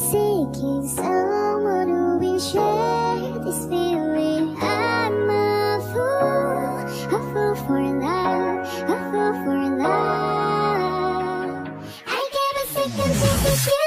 seeking someone who will share this feeling. I'm a fool, a fool for love, a fool for love. I gave a second chance to